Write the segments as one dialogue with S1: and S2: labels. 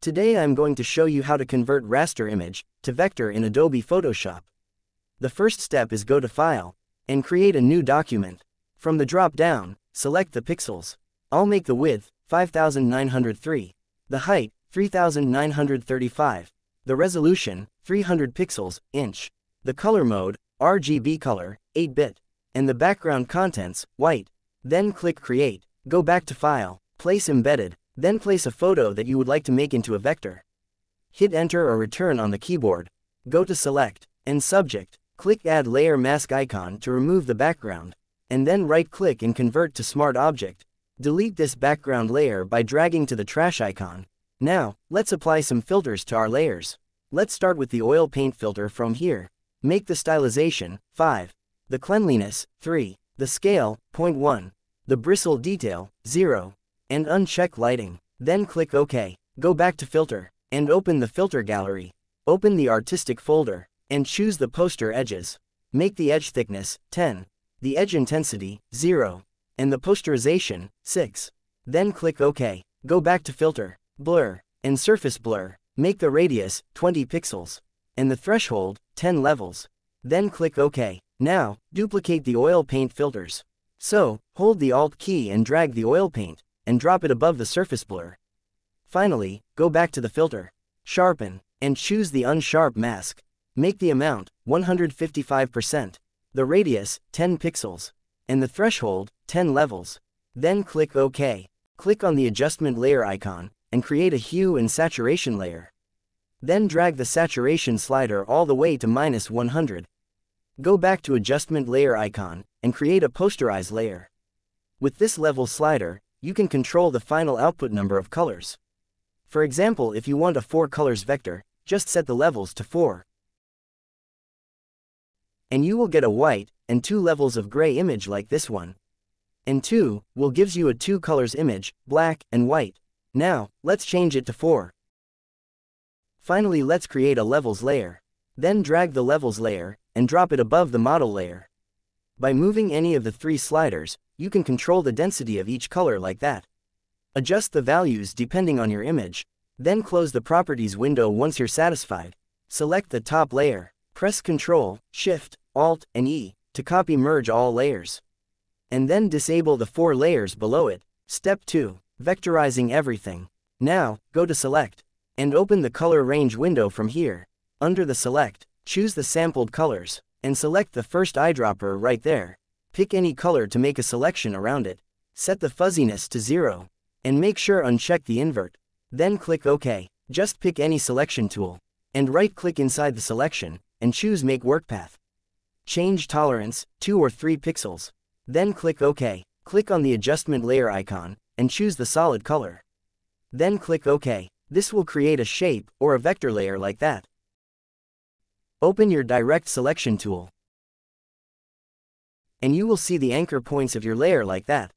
S1: Today I'm going to show you how to convert raster image to vector in Adobe Photoshop. The first step is go to File and create a new document. From the drop-down, select the pixels. I'll make the width 5903, the height 3935, the resolution 300 pixels inch, the color mode RGB color 8-bit, and the background contents white. Then click Create, go back to File, place Embedded, then place a photo that you would like to make into a vector. Hit Enter or Return on the keyboard. Go to Select, and Subject, click Add Layer Mask icon to remove the background, and then right-click and convert to Smart Object. Delete this background layer by dragging to the trash icon. Now, let's apply some filters to our layers. Let's start with the oil paint filter from here. Make the stylization, 5. The cleanliness, 3. The scale, 0.1. The bristle detail, 0 and uncheck lighting. Then click OK. Go back to Filter, and open the Filter Gallery. Open the Artistic folder, and choose the poster edges. Make the edge thickness 10, the edge intensity 0, and the posterization 6. Then click OK. Go back to Filter, Blur, and Surface Blur. Make the radius 20 pixels, and the threshold 10 levels. Then click OK. Now, duplicate the oil paint filters. So, hold the Alt key and drag the oil paint and drop it above the surface blur. Finally, go back to the filter, sharpen, and choose the unsharp mask. Make the amount 155%, the radius 10 pixels, and the threshold 10 levels. Then click OK. Click on the adjustment layer icon and create a hue and saturation layer. Then drag the saturation slider all the way to minus 100. Go back to adjustment layer icon and create a posterize layer. With this level slider, you can control the final output number of colors. For example if you want a 4 colors vector, just set the levels to 4. And you will get a white, and 2 levels of gray image like this one. And 2, will gives you a 2 colors image, black and white. Now, let's change it to 4. Finally let's create a levels layer. Then drag the levels layer, and drop it above the model layer. By moving any of the three sliders, you can control the density of each color like that. Adjust the values depending on your image, then close the Properties window once you're satisfied. Select the top layer, press Ctrl, Shift, Alt, and E to copy merge all layers. And then disable the four layers below it. Step 2. Vectorizing everything. Now, go to Select, and open the Color Range window from here. Under the Select, choose the sampled colors, and select the first eyedropper right there. Pick any color to make a selection around it. Set the fuzziness to 0. And make sure uncheck the invert. Then click OK. Just pick any selection tool. And right-click inside the selection, and choose Make Work Path. Change tolerance, 2 or 3 pixels. Then click OK. Click on the adjustment layer icon, and choose the solid color. Then click OK. This will create a shape, or a vector layer like that. Open your Direct Selection tool and you will see the anchor points of your layer like that.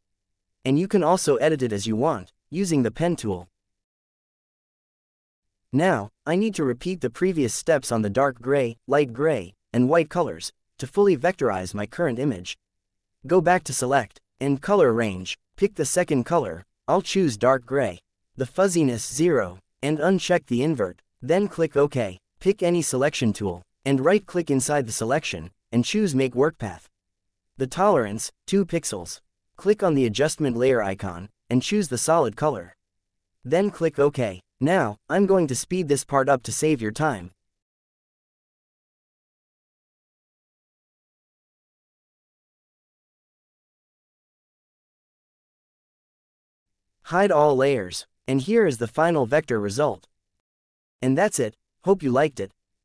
S1: And you can also edit it as you want, using the pen tool. Now, I need to repeat the previous steps on the dark gray, light gray, and white colors, to fully vectorize my current image. Go back to Select, and Color Range, pick the second color, I'll choose dark gray, the fuzziness 0, and uncheck the invert, then click OK, pick any selection tool, and right-click inside the selection, and choose Make Work Path. The tolerance, 2 pixels. Click on the adjustment layer icon, and choose the solid color. Then click OK. Now, I'm going to speed this part up to save your time. Hide all layers, and here is the final vector result. And that's it, hope you liked it,